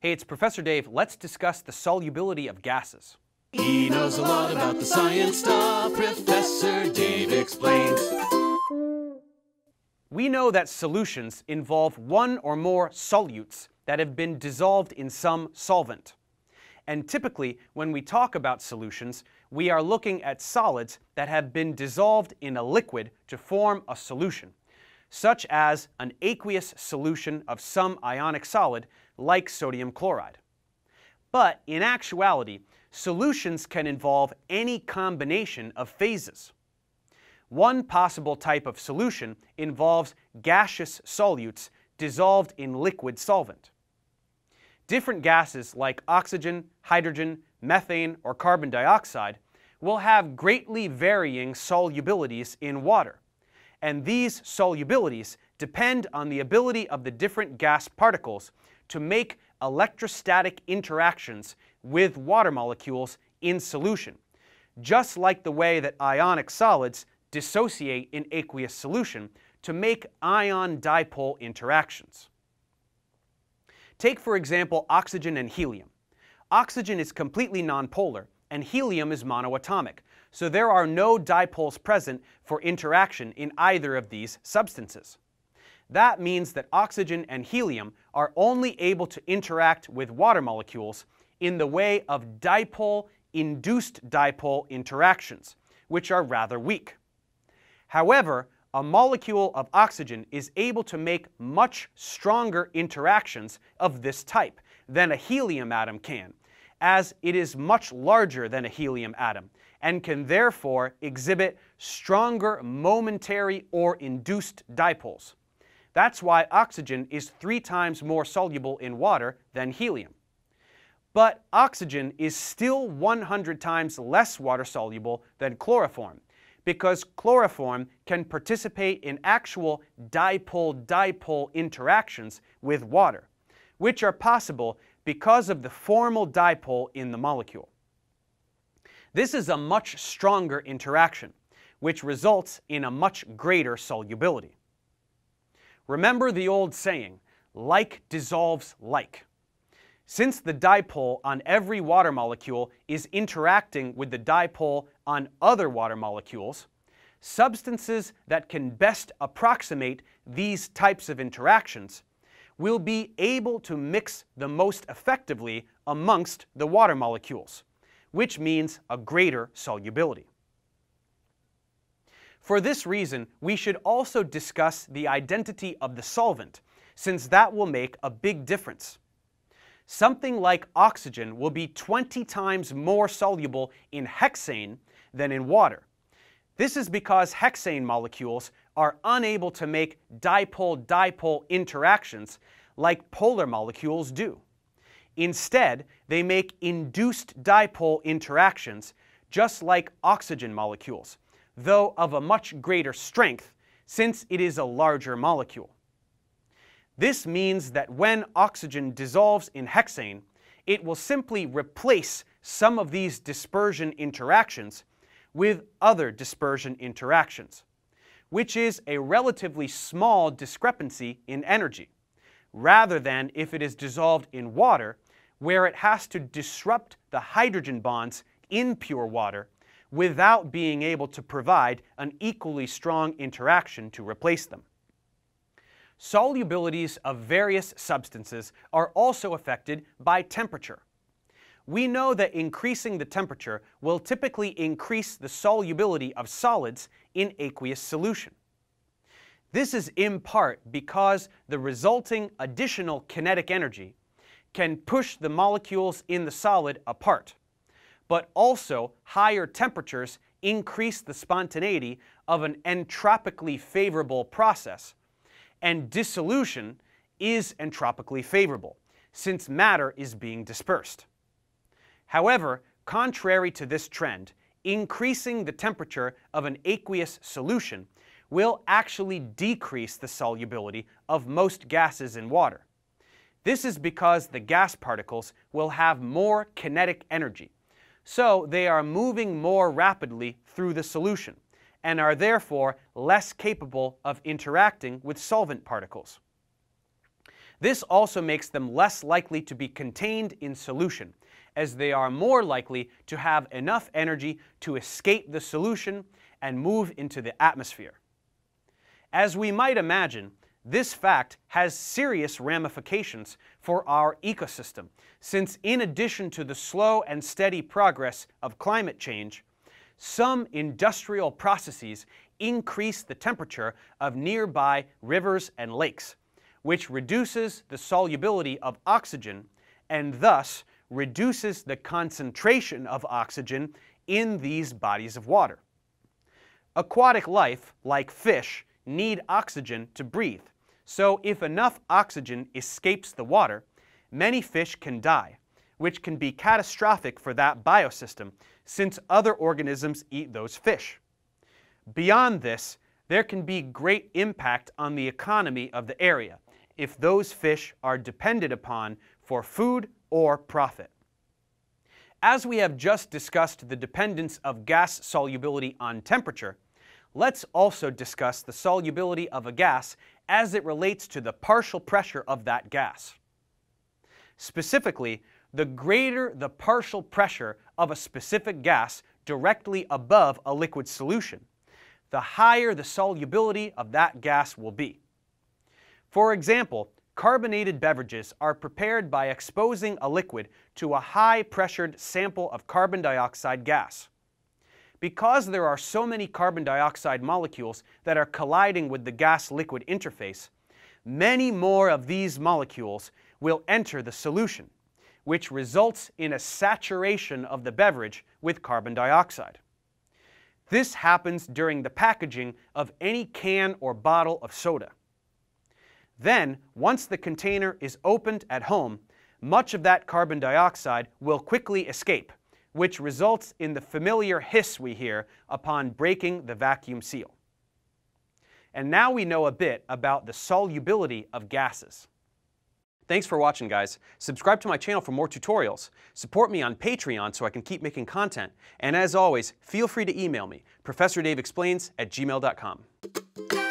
Hey, it's Professor Dave. Let's discuss the solubility of gases. He knows a lot about the science stuff. Professor Dave explains. We know that solutions involve one or more solutes that have been dissolved in some solvent. And typically, when we talk about solutions, we are looking at solids that have been dissolved in a liquid to form a solution, such as an aqueous solution of some ionic solid like sodium chloride. But in actuality, solutions can involve any combination of phases. One possible type of solution involves gaseous solutes dissolved in liquid solvent. Different gases like oxygen, hydrogen, methane, or carbon dioxide will have greatly varying solubilities in water, and these solubilities depend on the ability of the different gas particles to make electrostatic interactions with water molecules in solution, just like the way that ionic solids dissociate in aqueous solution to make ion dipole interactions. Take, for example, oxygen and helium. Oxygen is completely nonpolar, and helium is monoatomic, so there are no dipoles present for interaction in either of these substances. That means that oxygen and helium are only able to interact with water molecules in the way of dipole-induced dipole interactions, which are rather weak. However, a molecule of oxygen is able to make much stronger interactions of this type than a helium atom can, as it is much larger than a helium atom and can therefore exhibit stronger momentary or induced dipoles. That's why oxygen is three times more soluble in water than helium. But oxygen is still 100 times less water soluble than chloroform, because chloroform can participate in actual dipole-dipole interactions with water, which are possible because of the formal dipole in the molecule. This is a much stronger interaction, which results in a much greater solubility. Remember the old saying, like dissolves like. Since the dipole on every water molecule is interacting with the dipole on other water molecules, substances that can best approximate these types of interactions will be able to mix the most effectively amongst the water molecules, which means a greater solubility. For this reason, we should also discuss the identity of the solvent, since that will make a big difference. Something like oxygen will be 20 times more soluble in hexane than in water. This is because hexane molecules are unable to make dipole-dipole interactions like polar molecules do. Instead, they make induced dipole interactions just like oxygen molecules, though of a much greater strength since it is a larger molecule. This means that when oxygen dissolves in hexane, it will simply replace some of these dispersion interactions with other dispersion interactions, which is a relatively small discrepancy in energy, rather than if it is dissolved in water, where it has to disrupt the hydrogen bonds in pure water without being able to provide an equally strong interaction to replace them. Solubilities of various substances are also affected by temperature. We know that increasing the temperature will typically increase the solubility of solids in aqueous solution. This is in part because the resulting additional kinetic energy can push the molecules in the solid apart but also higher temperatures increase the spontaneity of an entropically favorable process, and dissolution is entropically favorable, since matter is being dispersed. However, contrary to this trend, increasing the temperature of an aqueous solution will actually decrease the solubility of most gases in water. This is because the gas particles will have more kinetic energy, so they are moving more rapidly through the solution and are therefore less capable of interacting with solvent particles. This also makes them less likely to be contained in solution, as they are more likely to have enough energy to escape the solution and move into the atmosphere. As we might imagine, this fact has serious ramifications for our ecosystem, since in addition to the slow and steady progress of climate change, some industrial processes increase the temperature of nearby rivers and lakes, which reduces the solubility of oxygen and thus reduces the concentration of oxygen in these bodies of water. Aquatic life, like fish, need oxygen to breathe, so if enough oxygen escapes the water, many fish can die, which can be catastrophic for that biosystem since other organisms eat those fish. Beyond this, there can be great impact on the economy of the area if those fish are depended upon for food or profit. As we have just discussed the dependence of gas solubility on temperature, let's also discuss the solubility of a gas as it relates to the partial pressure of that gas. Specifically, the greater the partial pressure of a specific gas directly above a liquid solution, the higher the solubility of that gas will be. For example, carbonated beverages are prepared by exposing a liquid to a high-pressured sample of carbon dioxide gas. Because there are so many carbon dioxide molecules that are colliding with the gas-liquid interface, many more of these molecules will enter the solution, which results in a saturation of the beverage with carbon dioxide. This happens during the packaging of any can or bottle of soda. Then, once the container is opened at home, much of that carbon dioxide will quickly escape, which results in the familiar hiss we hear upon breaking the vacuum seal. And now we know a bit about the solubility of gases. Thanks for watching, guys. Subscribe to my channel for more tutorials. Support me on Patreon so I can keep making content. And as always, feel free to email me, ProfessorDaveExplains at gmail.com.